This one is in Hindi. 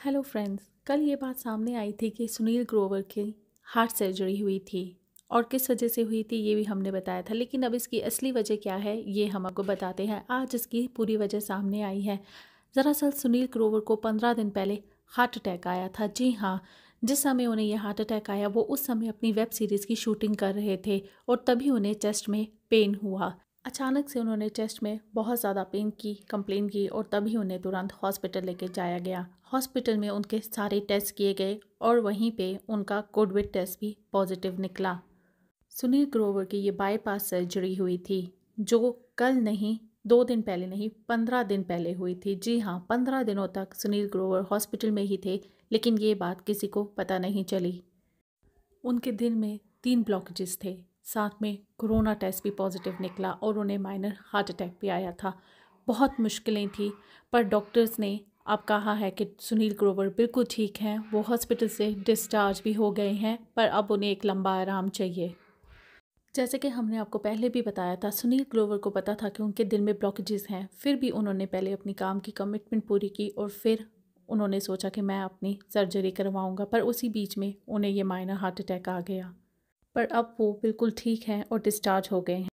हेलो फ्रेंड्स कल ये बात सामने आई थी कि सुनील ग्रोवर की हार्ट सर्जरी हुई थी और किस वजह से हुई थी ये भी हमने बताया था। लेकिन अब इसकी असली वजह क्या है, ये हम आपको बताते हैं। आज इसकी पूरी वजह सामने आई है। दरअसल सुनील ग्रोवर को पंद्रह दिन पहले हार्ट अटैक आया था। जी हाँ जिस समय उन्हें यह हार्ट अटैक आया, वो उस समय अपनी वेब सीरीज़ की शूटिंग कर रहे थे और तभी उन्हें चेस्ट में पेन हुआ। अचानक से उन्होंने चेस्ट में बहुत ज़्यादा पेन की कंप्लेन की और तभी उन्हें तुरंत हॉस्पिटल लेके जाया गया। हॉस्पिटल में उनके सारे टेस्ट किए गए और वहीं पे उनका कोविड टेस्ट भी पॉजिटिव निकला। सुनील ग्रोवर की ये बाईपास सर्जरी हुई थी, जो कल नहीं, दो दिन पहले नहीं, पंद्रह दिन पहले हुई थी। जी हाँ पंद्रह दिनों तक सुनील ग्रोवर हॉस्पिटल में ही थे, लेकिन ये बात किसी को पता नहीं चली। उनके दिल में तीन ब्लॉकेजेस थे। साथ में कोरोना टेस्ट भी पॉजिटिव निकला और उन्हें माइनर हार्ट अटैक भी आया था। बहुत मुश्किलें थी, पर डॉक्टर्स ने अब कहा है कि सुनील ग्रोवर बिल्कुल ठीक हैं, वो हॉस्पिटल से डिस्चार्ज भी हो गए हैं, पर अब उन्हें एक लंबा आराम चाहिए। जैसे कि हमने आपको पहले भी बताया था, सुनील ग्रोवर को पता था कि उनके दिल में ब्लॉकेजेस हैं, फिर भी उन्होंने पहले अपनी काम की कमिटमेंट पूरी की और फिर उन्होंने सोचा कि मैं अपनी सर्जरी करवाऊँगा, पर उसी बीच में उन्हें ये माइनर हार्ट अटैक आ गया। पर अब वो बिल्कुल ठीक हैं और डिस्चार्ज हो गए हैं।